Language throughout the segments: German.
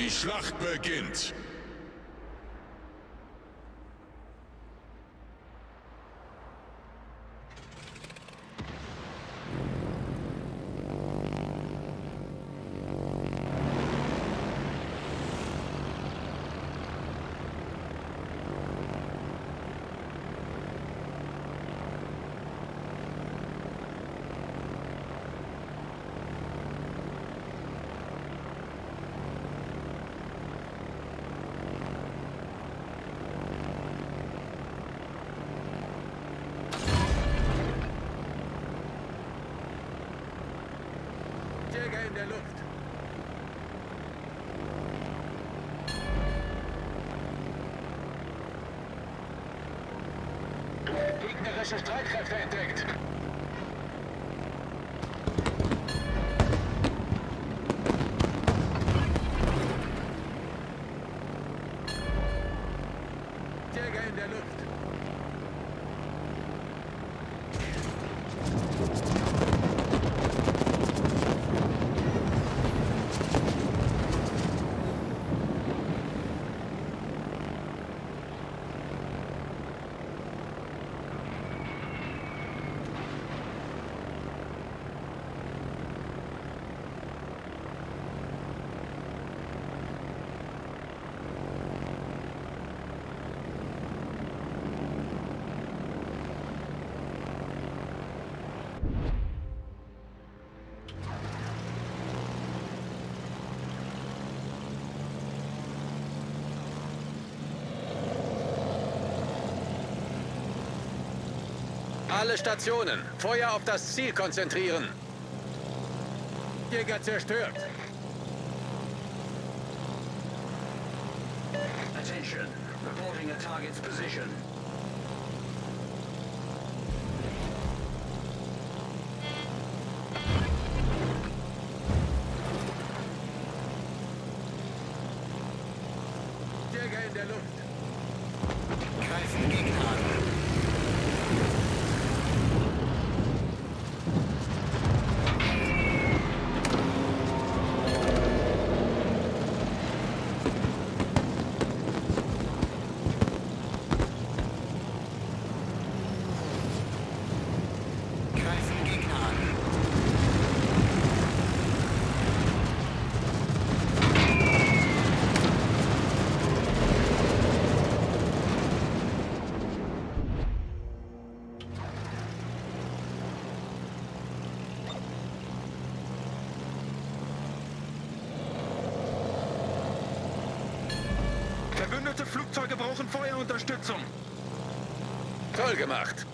Die Schlacht beginnt. Jäger in der Luft. Gegnerische Streitkräfte entdeckt. Jäger in der Luft. Alle Stationen. Feuer auf das Ziel konzentrieren. Jäger zerstört. Attention. Reporting a target's position. Jäger in der Luft. Flugzeuge brauchen Feuerunterstützung. Toll gemacht.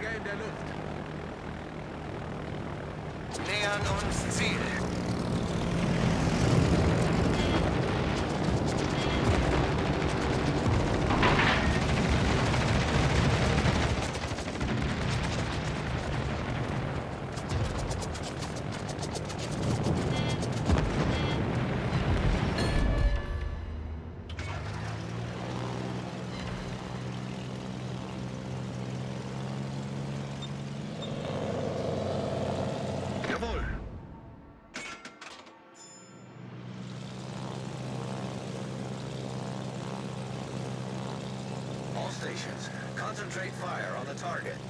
Der Luft. Nähern uns Ziel. Concentrate fire on the target.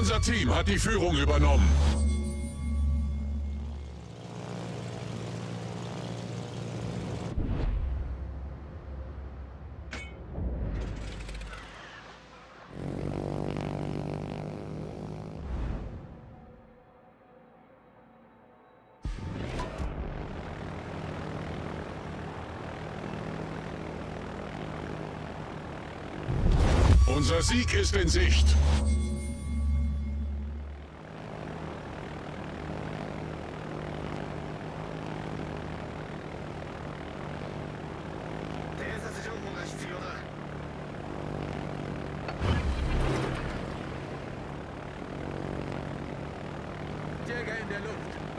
Unser Team hat die Führung übernommen. Unser Sieg ist in Sicht. Jäger in der Luft.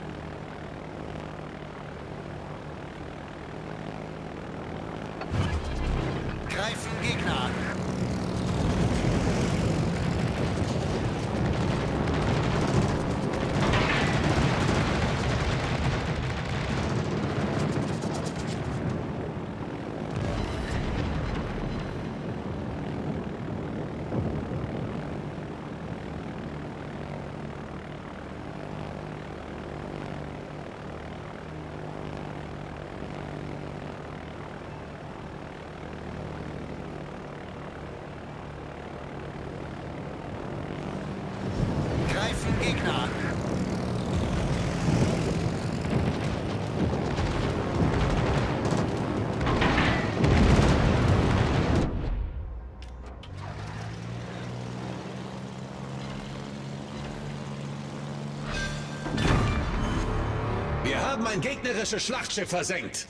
Ein gegnerisches Schlachtschiff versenkt.